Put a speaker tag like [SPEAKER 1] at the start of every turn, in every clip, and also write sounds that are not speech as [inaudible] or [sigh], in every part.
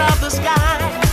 [SPEAKER 1] of the sky.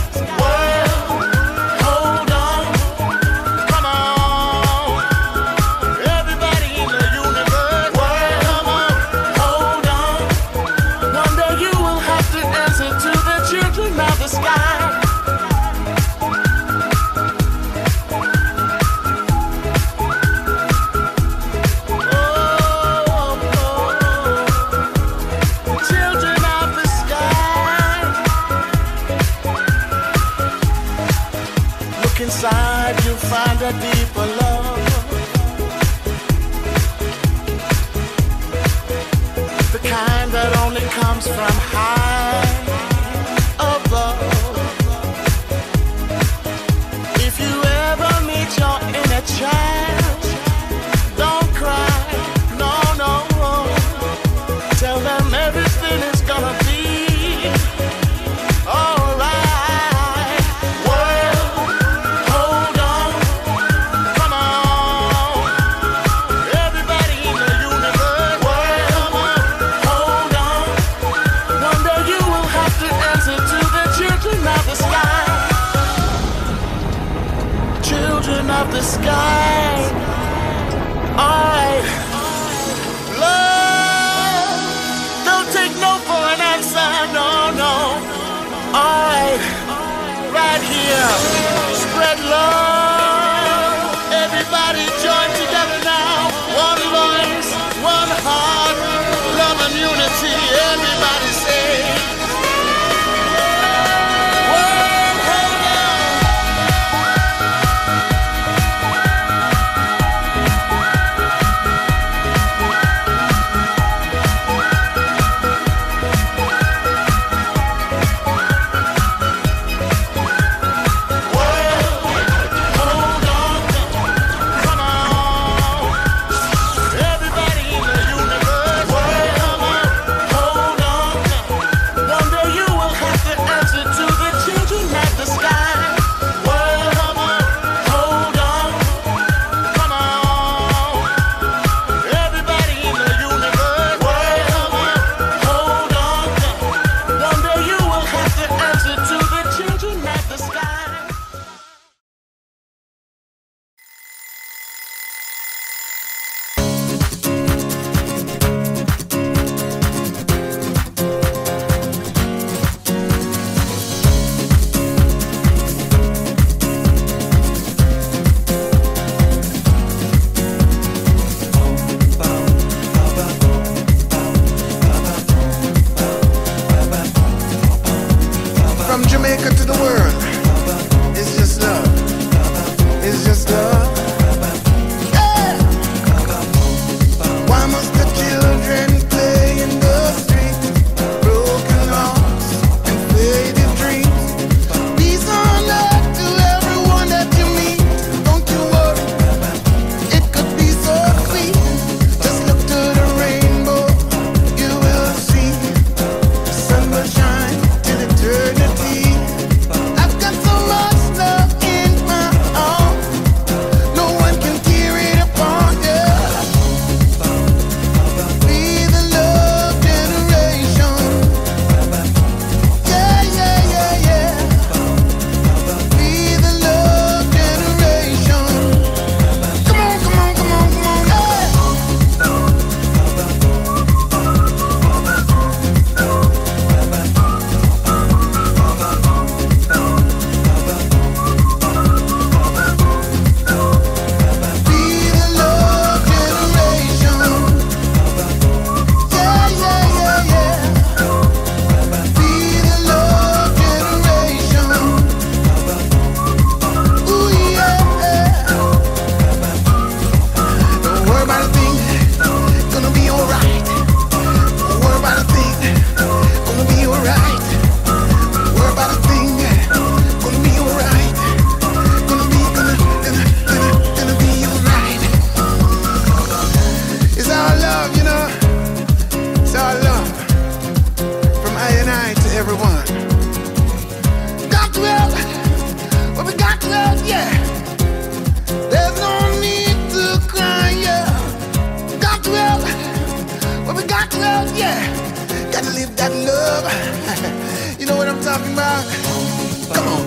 [SPEAKER 1] that love. [laughs] you
[SPEAKER 2] know what I'm talking about? Come on.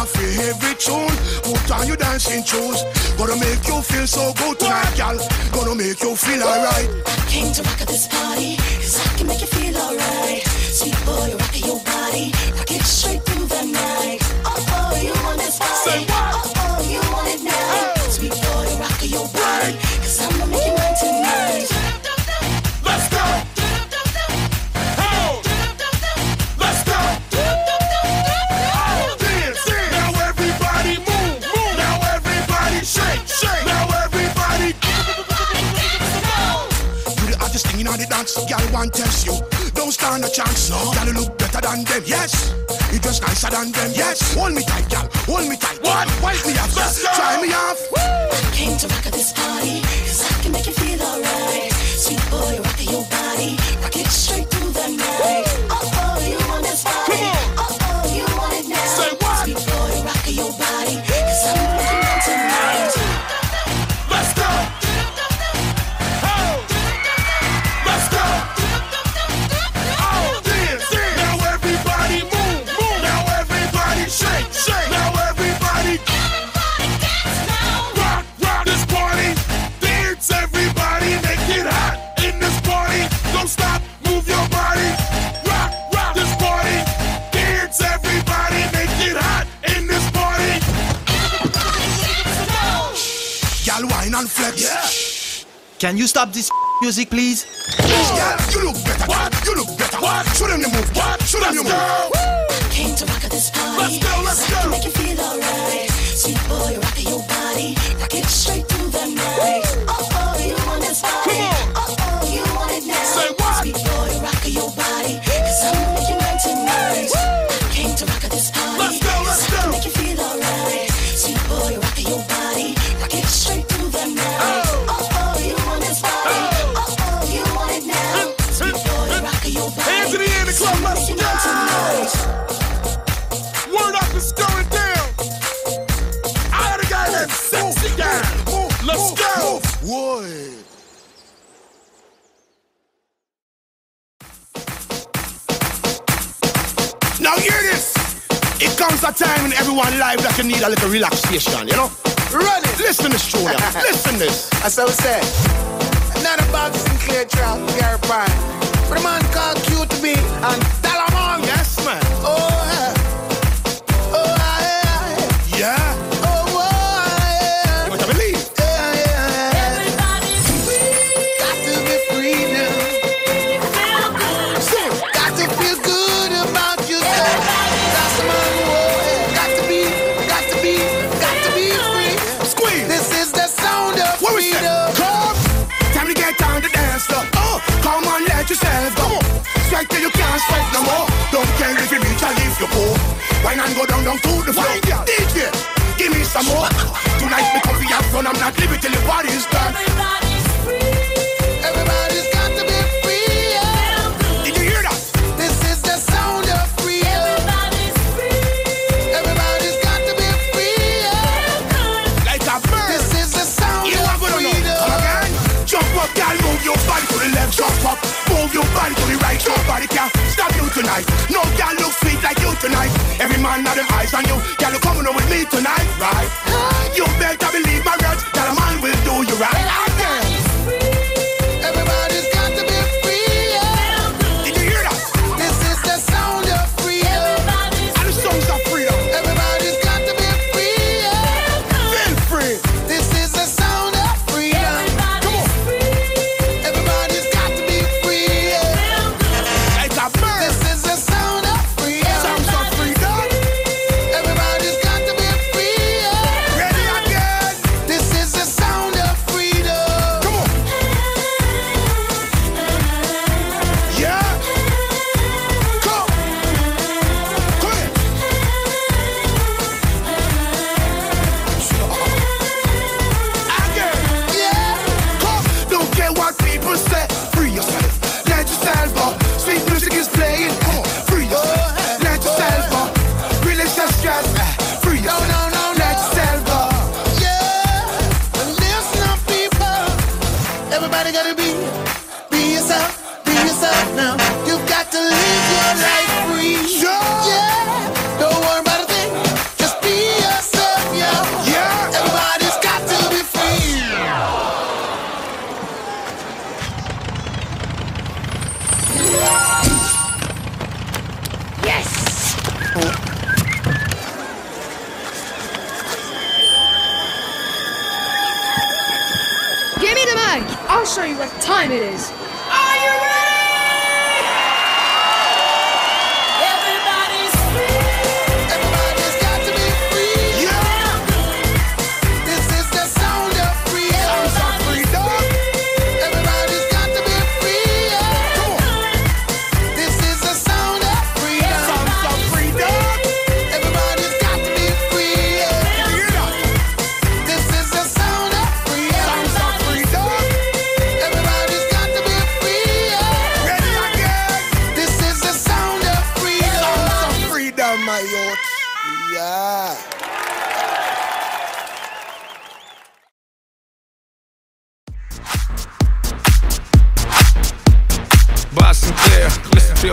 [SPEAKER 1] This
[SPEAKER 2] is every tune. Put on your dancing shoes. Gonna make you feel so good tonight, girl. Gonna make you feel alright.
[SPEAKER 3] I came to rock at this party, cause I can make you feel alright. Sweet boy, rock your body, rock it straight through the night. Oh, oh, you want this body? Oh, oh, you want it now? Sweet boy, rock your body, cause I'm gonna
[SPEAKER 1] dance,
[SPEAKER 2] girl test you. Don't stand a chance, no. Girl you look better than them, yes. You dress nicer than them, yes. Hold me tight, girl, hold me tight.
[SPEAKER 1] What?
[SPEAKER 2] Wipe me off,
[SPEAKER 1] Let's go.
[SPEAKER 2] try me off.
[SPEAKER 3] I Came to rock at this party, cause I can make you feel alright. Sweet boy, rock your body,
[SPEAKER 4] Can you stop this [laughs] music, please?
[SPEAKER 2] You look better.
[SPEAKER 1] What?
[SPEAKER 2] You look better.
[SPEAKER 1] What?
[SPEAKER 2] Show them the move.
[SPEAKER 1] What?
[SPEAKER 2] Show them
[SPEAKER 1] Let's
[SPEAKER 2] the move.
[SPEAKER 1] go.
[SPEAKER 3] Came to rock at this party.
[SPEAKER 1] Let's go, let's
[SPEAKER 3] so I can
[SPEAKER 1] go.
[SPEAKER 3] make you feel alright. Sweet boy, rock your body, rock it straight through the night.
[SPEAKER 1] Word up is going down. I heard a guy named Sexy Guy. Let's go.
[SPEAKER 2] Now hear this. It comes a time in everyone's life that you need a little relaxation, you know? Run it. Listen to this yeah. [laughs] Listen this.
[SPEAKER 5] That's how say. Another Bob Sinclar track, Gary Pine. For the man called Cutee B and Dollarman.
[SPEAKER 2] Yes, man. Why not go down, down to the floor? DJ, give me some more. Tonight me come for your fun. I'm not leaving till the party's done.
[SPEAKER 5] Everybody's got to be free. yeah.
[SPEAKER 2] Did you hear that?
[SPEAKER 5] This is the sound of freedom. Everybody's got to be free. yeah.
[SPEAKER 2] Like a bird.
[SPEAKER 5] This is the sound
[SPEAKER 2] You
[SPEAKER 5] of
[SPEAKER 2] are gonna know.
[SPEAKER 5] freedom.
[SPEAKER 2] Come again. Jump up, girl, move your body to the left, jump up. Move your body to the right, nobody can stop you tonight. No girl look sweet like you tonight. Every man have them eyes on you. Girl, you coming on with me tonight, right? You better believe my words. That a man will do you right.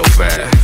[SPEAKER 2] Feel
[SPEAKER 6] bad.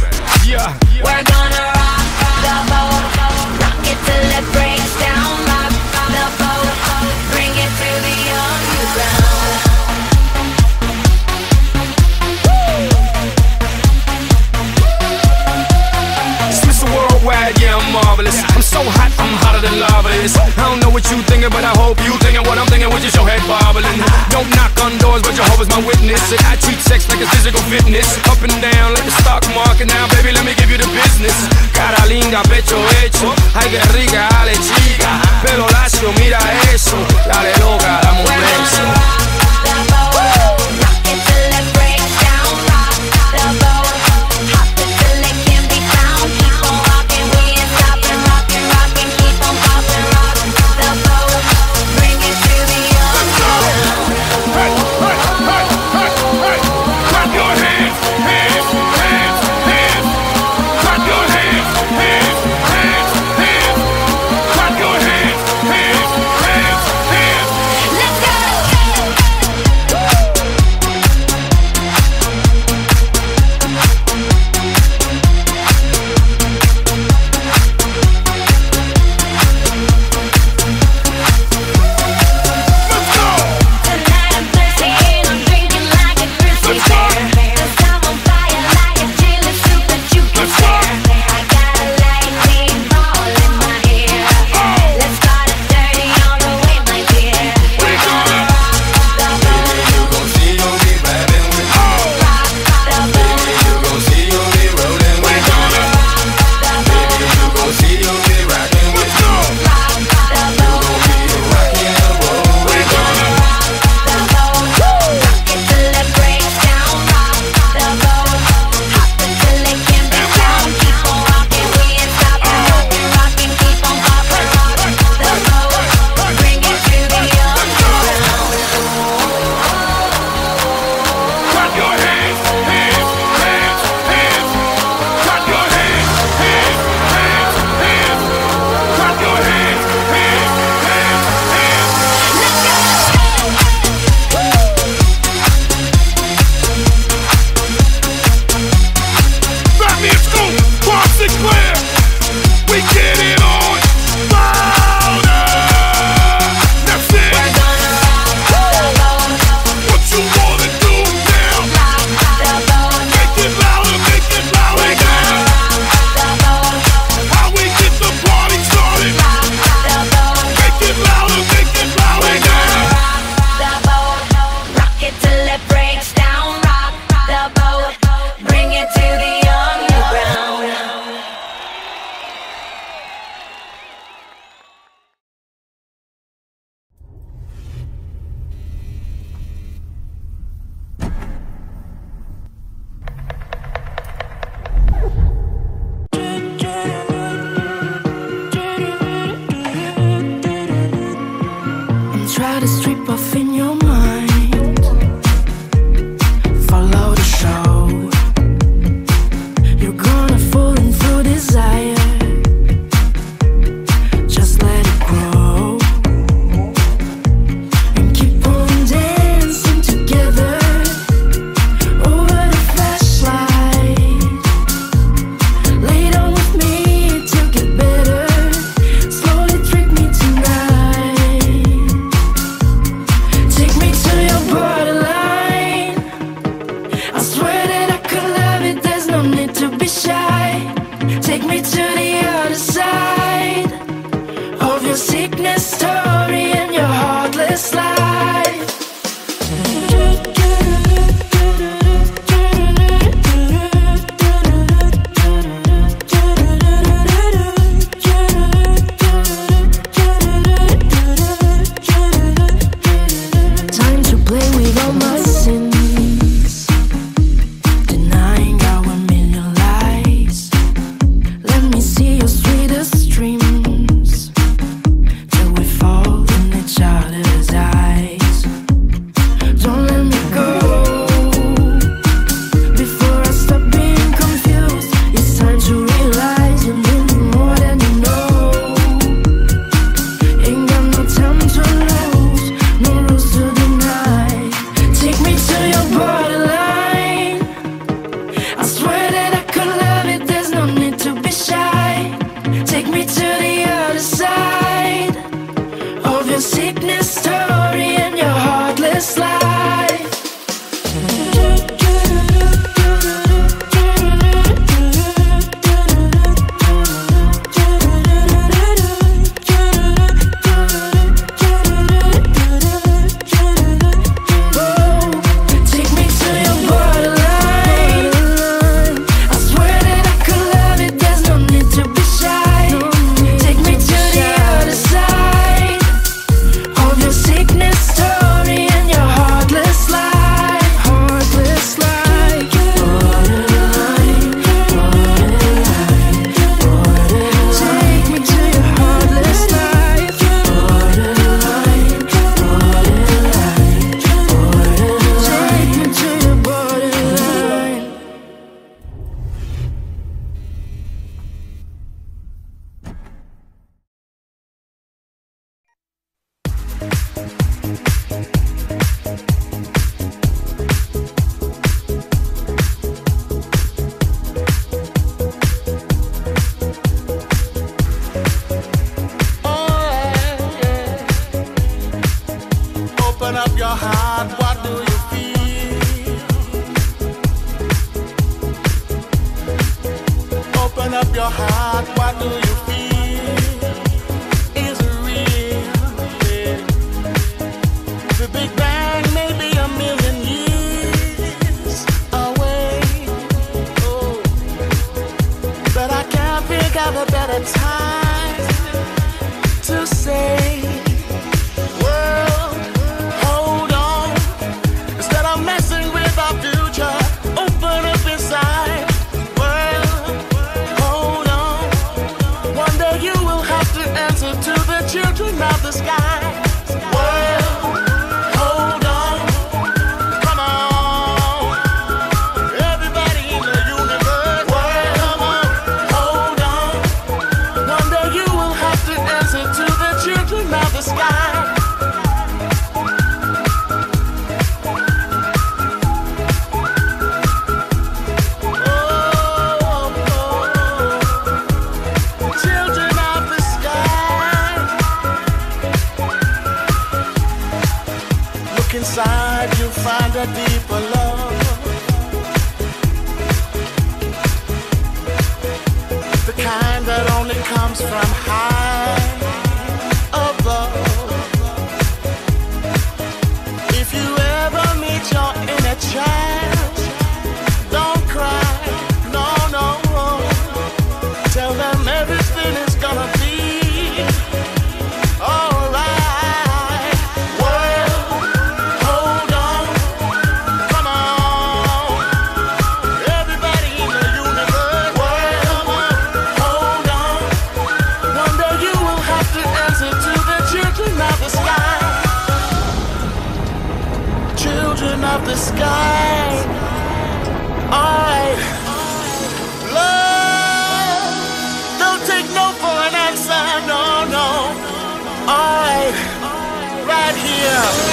[SPEAKER 1] Right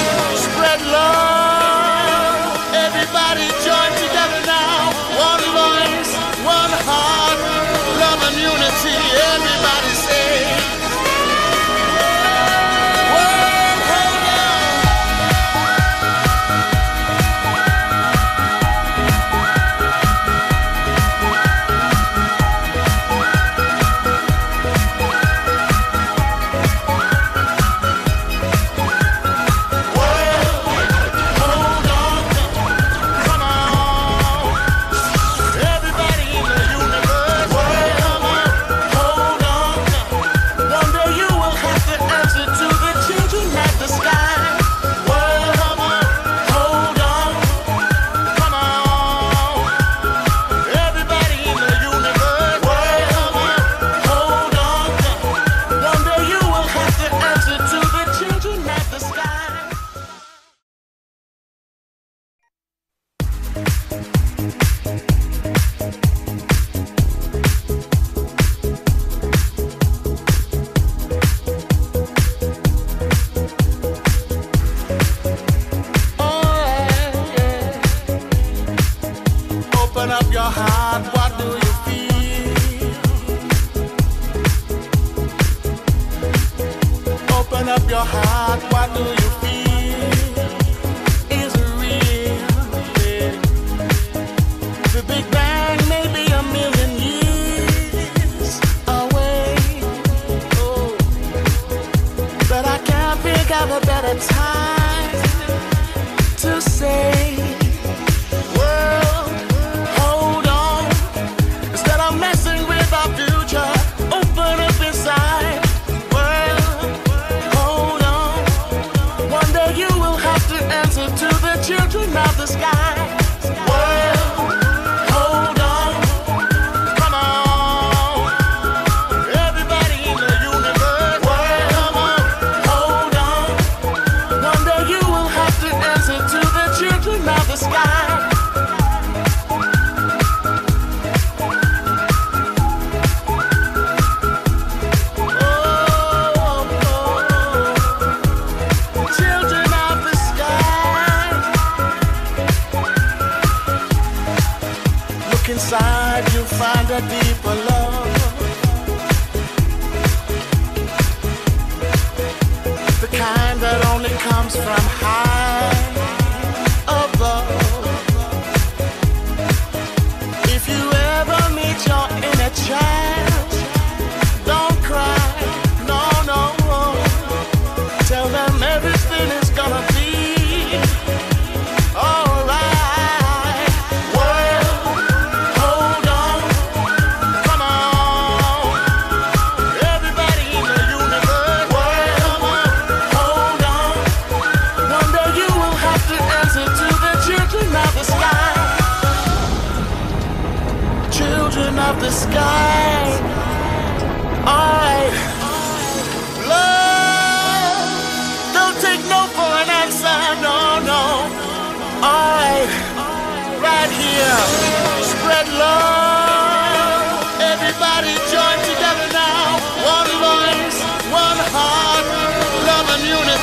[SPEAKER 1] comes from high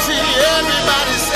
[SPEAKER 1] see